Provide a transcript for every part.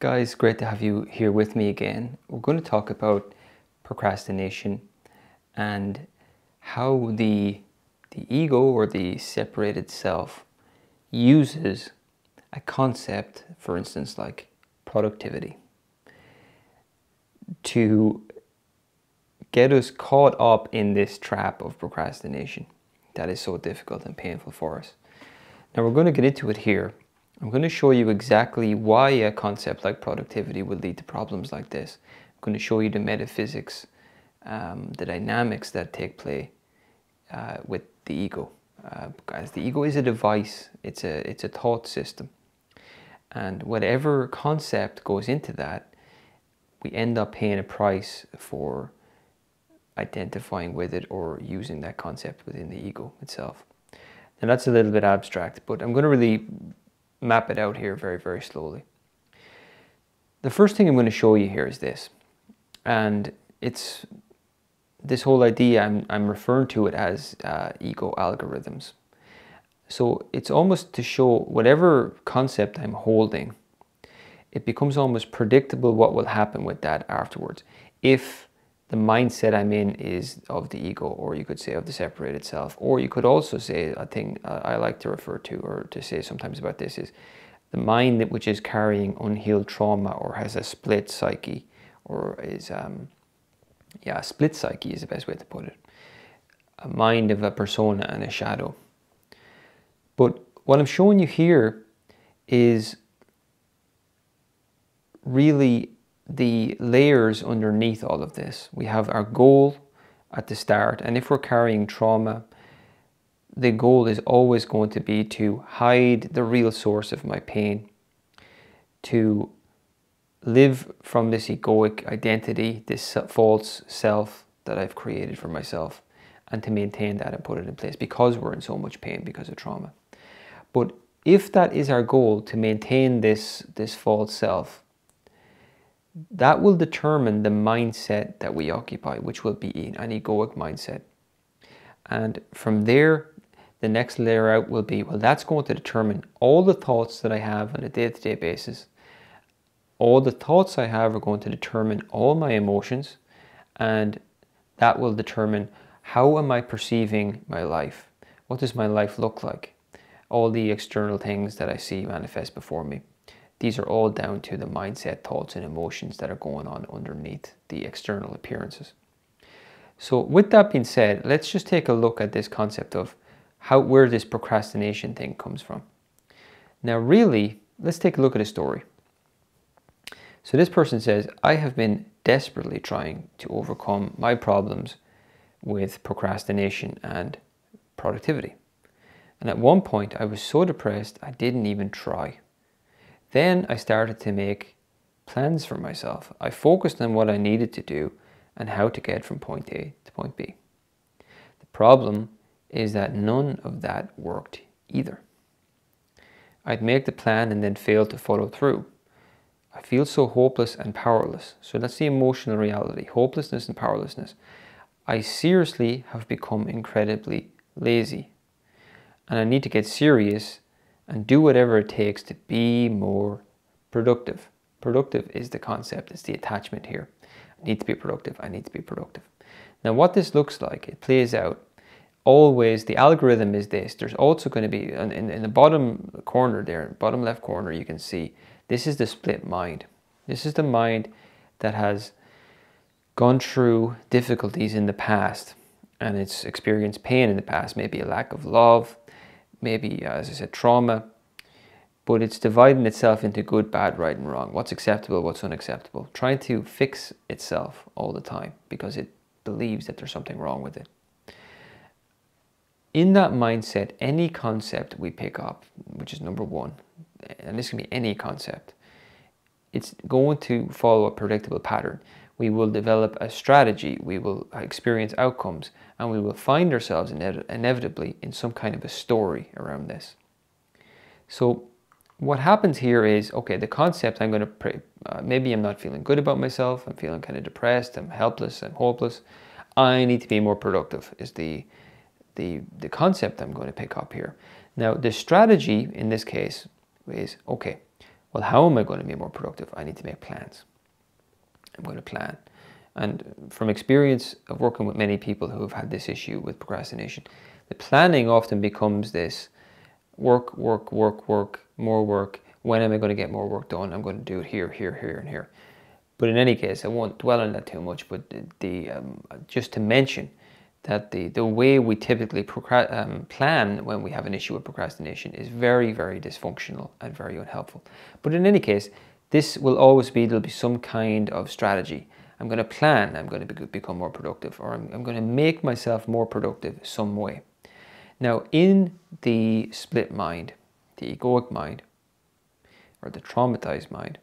Guys, great to have you here with me again. We're going to talk about procrastination and how the, the ego or the separated self uses a concept, for instance, like productivity, to get us caught up in this trap of procrastination that is so difficult and painful for us. Now, we're going to get into it here I'm going to show you exactly why a concept like productivity would lead to problems like this. I'm going to show you the metaphysics, um, the dynamics that take play uh, with the ego. Uh, as the ego is a device, it's a, it's a thought system. And whatever concept goes into that, we end up paying a price for identifying with it or using that concept within the ego itself. Now that's a little bit abstract, but I'm going to really map it out here very, very slowly. The first thing I'm going to show you here is this. And it's this whole idea, I'm, I'm referring to it as uh, ego algorithms. So it's almost to show whatever concept I'm holding, it becomes almost predictable what will happen with that afterwards. If the mindset I'm in is of the ego, or you could say of the separated self, or you could also say a thing uh, I like to refer to or to say sometimes about this is the mind that which is carrying unhealed trauma or has a split psyche, or is um, yeah, split psyche is the best way to put it. A mind of a persona and a shadow. But what I'm showing you here is really the layers underneath all of this. We have our goal at the start, and if we're carrying trauma, the goal is always going to be to hide the real source of my pain, to live from this egoic identity, this false self that I've created for myself, and to maintain that and put it in place because we're in so much pain because of trauma. But if that is our goal to maintain this, this false self, that will determine the mindset that we occupy, which will be an egoic mindset. And from there, the next layer out will be well, that's going to determine all the thoughts that I have on a day to day basis. All the thoughts I have are going to determine all my emotions, and that will determine how am I perceiving my life? What does my life look like? All the external things that I see manifest before me. These are all down to the mindset, thoughts, and emotions that are going on underneath the external appearances. So, with that being said, let's just take a look at this concept of how where this procrastination thing comes from. Now, really, let's take a look at a story. So, this person says, I have been desperately trying to overcome my problems with procrastination and productivity. And at one point, I was so depressed, I didn't even try. Then I started to make plans for myself. I focused on what I needed to do and how to get from point A to point B. The problem is that none of that worked either. I'd make the plan and then fail to follow through. I feel so hopeless and powerless. So that's the emotional reality hopelessness and powerlessness. I seriously have become incredibly lazy. And I need to get serious and do whatever it takes to be more productive. Productive is the concept, it's the attachment here. I need to be productive, I need to be productive. Now, what this looks like, it plays out always, the algorithm is this. There's also going to be, in, in the bottom corner there, bottom left corner, you can see this is the split mind. This is the mind that has gone through difficulties in the past and it's experienced pain in the past, maybe a lack of love, maybe, uh, as I said, trauma, but it's dividing itself into good, bad, right, and wrong. What's acceptable, what's unacceptable. Trying to fix itself all the time because it believes that there's something wrong with it. In that mindset, any concept we pick up, which is number one, and this can be any concept, it's going to follow a predictable pattern. We will develop a strategy, we will experience outcomes, and we will find ourselves ine inevitably in some kind of a story around this. So what happens here is, okay, the concept I'm going to uh, maybe I'm not feeling good about myself, I'm feeling kind of depressed, I'm helpless, I'm hopeless. I need to be more productive is the, the, the concept I'm going to pick up here. Now, the strategy in this case is, okay, Well, how am I going to be more productive? I need to make plans. I'm going to plan. And from experience of working with many people who have had this issue with procrastination, the planning often becomes this work, work, work, work, more work. When am I going to get more work done? I'm going to do it here, here, here, and here. But in any case, I won't dwell on that too much. But the um, just to mention that the, the way we typically um, plan when we have an issue with procrastination is very, very dysfunctional and very unhelpful. But in any case, this will always be, there'll be some kind of strategy. I'm going to plan, I'm going to be, become more productive, or I'm, I'm going to make myself more productive some way. Now, in the split mind, the egoic mind, or the traumatized mind,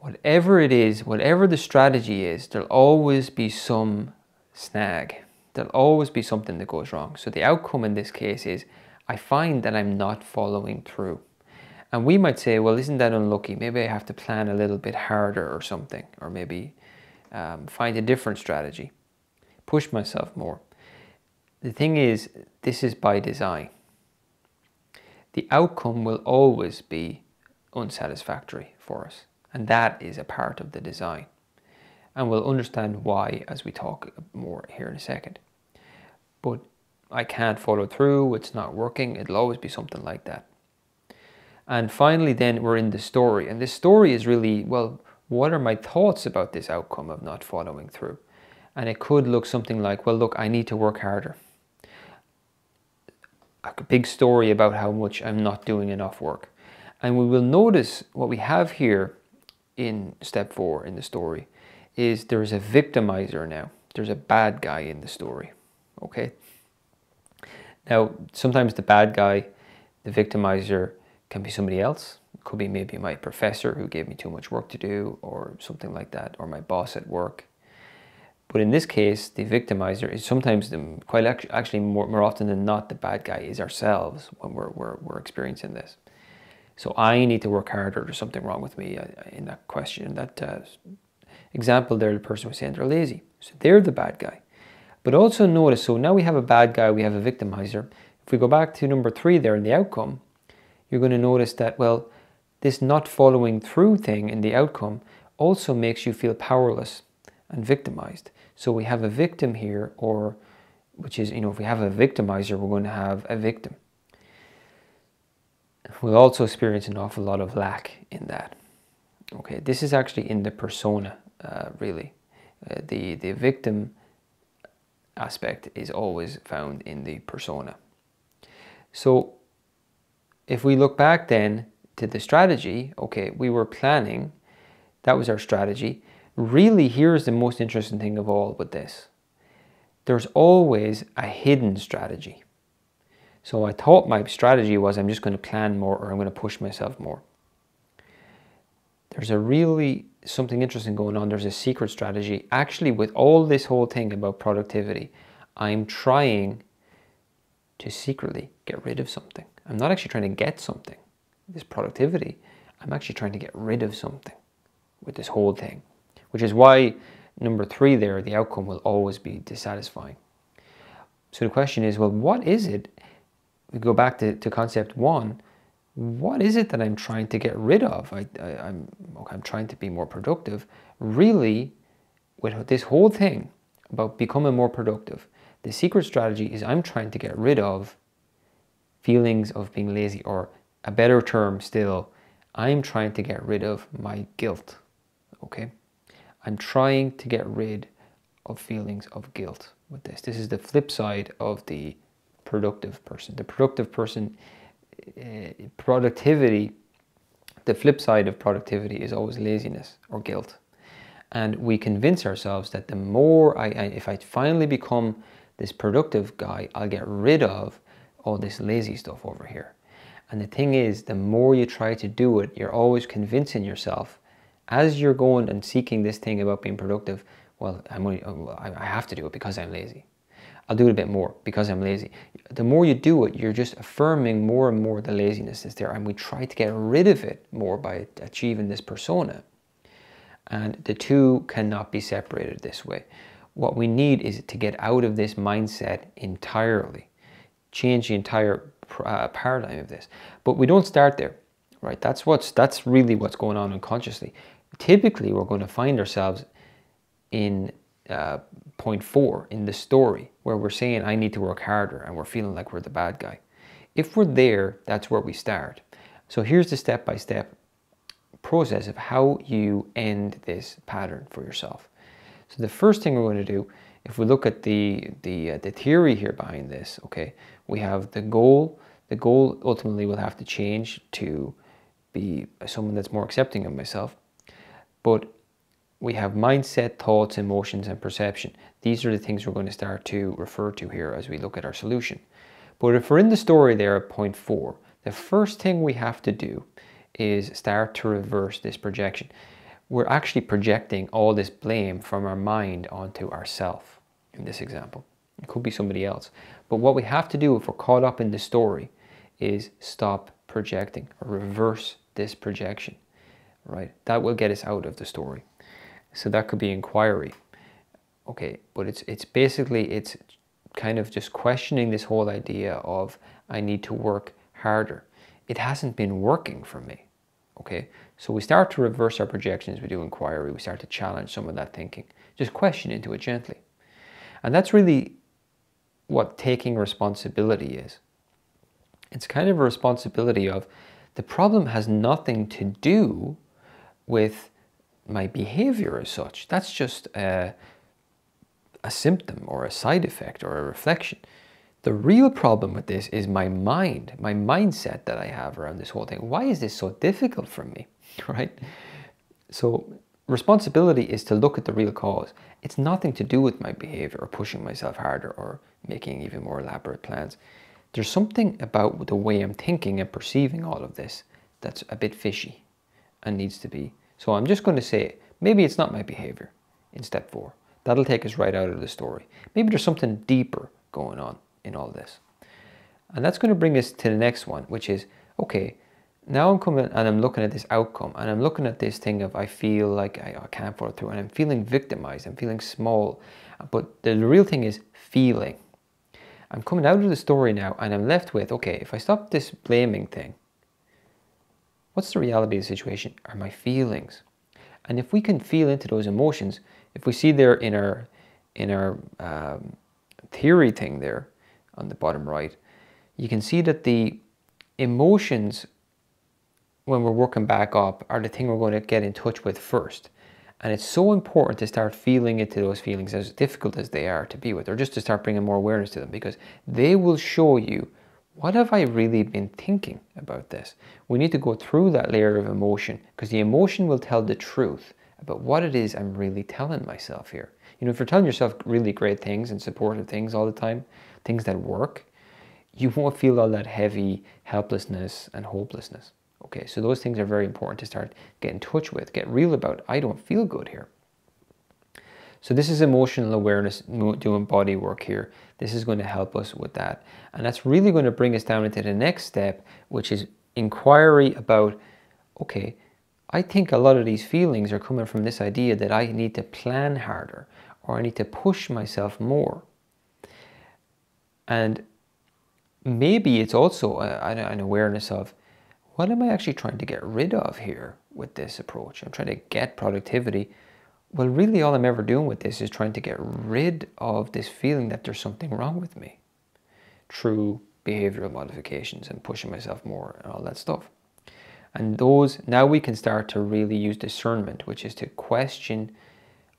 whatever it is, whatever the strategy is, there'll always be some snag. There'll always be something that goes wrong. So the outcome in this case is I find that I'm not following through. And we might say, well, isn't that unlucky? Maybe I have to plan a little bit harder or something, or maybe um, find a different strategy, push myself more. The thing is, this is by design. The outcome will always be unsatisfactory for us. And that is a part of the design. And we'll understand why as we talk more here in a second. But I can't follow through, it's not working, it'll always be something like that. And finally, then we're in the story. And the story is really, well, what are my thoughts about this outcome of not following through? And it could look something like, well, look, I need to work harder. A big story about how much I'm not doing enough work. And we will notice what we have here in step four in the story is there's a victimizer now. There's a bad guy in the story. Okay. Now, sometimes the bad guy, the victimizer, can be somebody else. Could be maybe my professor who gave me too much work to do, or something like that, or my boss at work. But in this case, the victimizer is sometimes the, quite actually more, more often than not the bad guy is ourselves when we're, we're, we're experiencing this. So I need to work harder. There's something wrong with me uh, in that question. That uh, example there, the person was saying they're lazy. So they're the bad guy. But also notice, so now we have a bad guy, we have a victimizer. If we go back to number three there in the outcome, you're going to notice that, well, this not following through thing in the outcome also makes you feel powerless and victimized. So we have a victim here, or which is, you know, if we have a victimizer, we're going to have a victim we'll also experience an awful lot of lack in that. Okay, this is actually in the persona, uh, really. Uh, the, the victim aspect is always found in the persona. So if we look back then to the strategy, okay, we were planning, that was our strategy. Really, here's the most interesting thing of all with this. There's always a hidden strategy. So I thought my strategy was I'm just going to plan more or I'm going to push myself more. There's a really something interesting going on. There's a secret strategy. Actually, with all this whole thing about productivity, I'm trying to secretly get rid of something. I'm not actually trying to get something. This productivity, I'm actually trying to get rid of something with this whole thing, which is why number three there, the outcome will always be dissatisfying. So the question is, well, what is it we go back to, to concept one, what is it that I'm trying to get rid of? I, I'm, I'm trying to be more productive. Really, with this whole thing about becoming more productive, the secret strategy is I'm trying to get rid of feelings of being lazy, or a better term still, I'm trying to get rid of my guilt. Okay? I'm trying to get rid of feelings of guilt with this. This is the flip side of the productive person. The productive person, uh, productivity, the flip side of productivity is always laziness or guilt. And we convince ourselves that the more I, I, if I finally become this productive guy, I'll get rid of all this lazy stuff over here. And the thing is, the more you try to do it, you're always convincing yourself as you're going and seeking this thing about being productive. Well, I'm only, oh, I have to do it because I'm lazy. I'll do it a bit more because I'm lazy. The more you do it, you're just affirming more and more the laziness is there. And we try to get rid of it more by achieving this persona. And the two cannot be separated this way. What we need is to get out of this mindset entirely, change the entire uh, paradigm of this. But we don't start there. right? That's what's that's really what's going on unconsciously. Typically, we're going to find ourselves in uh, point four in the story where we're saying, I need to work harder, and we're feeling like we're the bad guy. If we're there, that's where we start. So here's the step by step process of how you end this pattern for yourself. So the first thing we're going to do, if we look at the the uh, the theory here behind this, okay, we have the goal. The goal ultimately will have to change to be someone that's more accepting of myself. But we have mindset, thoughts, emotions, and perception. These are the things we're going to start to refer to here as we look at our solution. But if we're in the story there at point four, the first thing we have to do is start to reverse this projection. We're actually projecting all this blame from our mind onto ourself in this example. It could be somebody else. But what we have to do if we're caught up in the story is stop projecting or reverse this projection, right? That will get us out of the story. So that could be inquiry. Okay, but it's it's basically it's kind of just questioning this whole idea of I need to work harder. It hasn't been working for me. Okay, so we start to reverse our projections. We do inquiry. We start to challenge some of that thinking. Just question into it gently, and that's really what taking responsibility is. It's kind of a responsibility of the problem has nothing to do with my behavior as such. That's just a, a symptom or a side effect or a reflection. The real problem with this is my mind, my mindset that I have around this whole thing. Why is this so difficult for me? Right? So, responsibility is to look at the real cause. It's nothing to do with my behavior or pushing myself harder or making even more elaborate plans. There's something about the way I'm thinking and perceiving all of this that's a bit fishy and needs to be so I'm just going to say, maybe it's not my behavior in step four. That'll take us right out of the story. Maybe there's something deeper going on in all this. And that's going to bring us to the next one, which is, okay, now I'm coming and I'm looking at this outcome and I'm looking at this thing of I feel like I, I can't follow through and I'm feeling victimized, I'm feeling small. But the real thing is feeling. I'm coming out of the story now and I'm left with, okay, if I stop this blaming thing What's the reality of the situation? Are my feelings? And if we can feel into those emotions, if we see there in our in our um, theory thing there on the bottom right, you can see that the emotions when we're working back up are the thing we're going to get in touch with first. And it's so important to start feeling into those feelings as difficult as they are to be with, or just to start bringing more awareness to them because they will show you what have I really been thinking about this? We need to go through that layer of emotion because the emotion will tell the truth about what it is I'm really telling myself here. You know, if you're telling yourself really great things and supportive things all the time, things that work, you won't feel all that heavy helplessness and hopelessness. Okay, so those things are very important to start get in touch with, get real about. I don't feel good here. So this is emotional awareness doing body work here. This is going to help us with that. And that's really going to bring us down into the next step, which is inquiry about, okay, I think a lot of these feelings are coming from this idea that I need to plan harder or I need to push myself more. And maybe it's also an awareness of what am I actually trying to get rid of here with this approach? I'm trying to get productivity well, really, all I'm ever doing with this is trying to get rid of this feeling that there's something wrong with me through behavioral modifications and pushing myself more and all that stuff. And those, now we can start to really use discernment, which is to question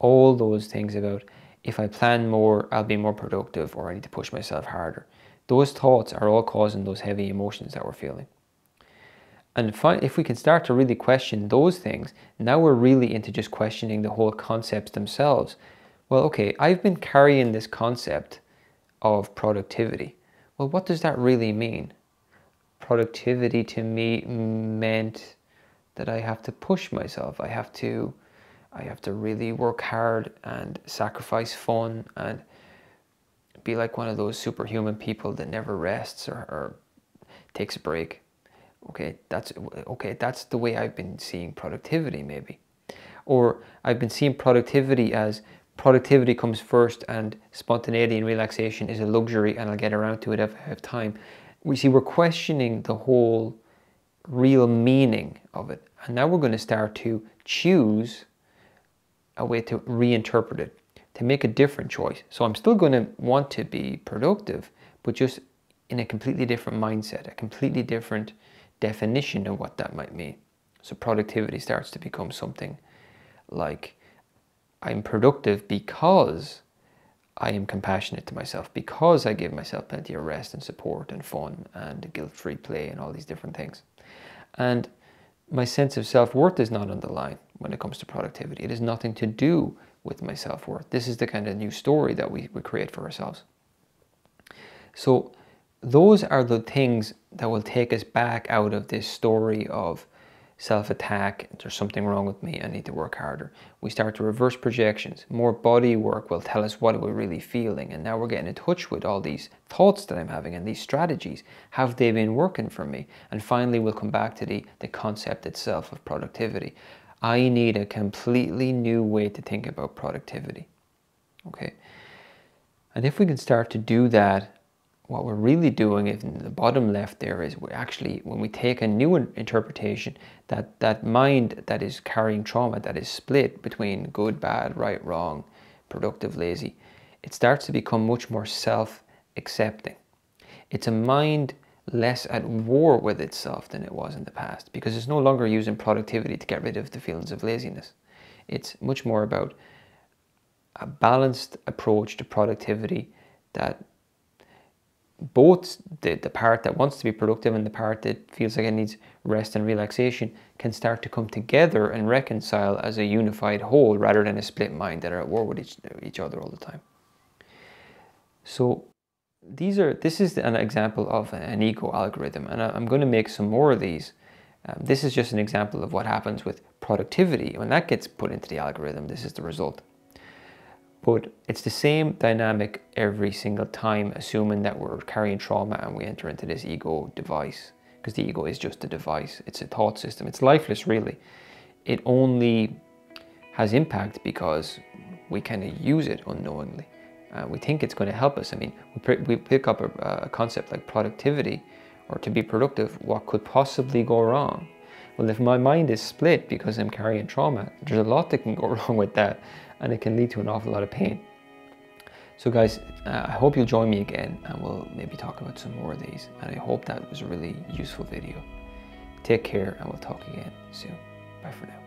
all those things about if I plan more, I'll be more productive, or I need to push myself harder. Those thoughts are all causing those heavy emotions that we're feeling. And if we can start to really question those things, now we're really into just questioning the whole concepts themselves. Well, okay, I've been carrying this concept of productivity. Well, what does that really mean? Productivity to me meant that I have to push myself. I have to I have to really work hard and sacrifice fun and be like one of those superhuman people that never rests or, or takes a break okay that's okay that's the way i've been seeing productivity maybe or i've been seeing productivity as productivity comes first and spontaneity and relaxation is a luxury and i'll get around to it if i have time we see we're questioning the whole real meaning of it. And now we're going to start to choose a way to reinterpret it, to make a different choice. So I'm still going to want to be productive, but just in a completely different mindset, a completely different definition of what that might mean. So productivity starts to become something like I'm productive because I am compassionate to myself, because I give myself plenty of rest and support and fun and guilt free play and all these different things. And my sense of self worth is not on the line when it comes to productivity. It has nothing to do with my self worth. This is the kind of new story that we, we create for ourselves. So, those are the things that will take us back out of this story of self attack. There's something wrong with me. I need to work harder. We start to reverse projections. More body work will tell us what we're really feeling. And now we're getting in touch with all these thoughts that I'm having and these strategies. Have they been working for me? And finally, we'll come back to the, the concept itself of productivity. I need a completely new way to think about productivity. Okay. And if we can start to do that what we're really doing in the bottom left there is we actually when we take a new interpretation that that mind that is carrying trauma that is split between good bad right wrong productive lazy it starts to become much more self-accepting. It's a mind less at war with itself than it was in the past because it's no longer using productivity to get rid of the feelings of laziness. It's much more about a balanced approach to productivity that both the, the part that wants to be productive and the part that feels like it needs rest and relaxation can start to come together and reconcile as a unified whole rather than a split mind that are at war with each, each other all the time. So these are this is an example of an ego algorithm and I'm going to make some more of these. Um, this is just an example of what happens with productivity. When that gets put into the algorithm, this is the result. But it's the same dynamic every single time, assuming that we're carrying trauma and we enter into this ego device. Because the ego is just a device, it's a thought system, it's lifeless really. It only has impact because we kind of use it unknowingly. Uh, we think it's going to help us. I mean, we, we pick up a, a concept like productivity or to be productive, what could possibly go wrong? Well, if my mind is split because I'm carrying trauma, there's a lot that can go wrong with that and it can lead to an awful lot of pain. So guys, uh, I hope you'll join me again and we'll maybe talk about some more of these. And I hope that was a really useful video. Take care and we'll talk again soon. Bye for now.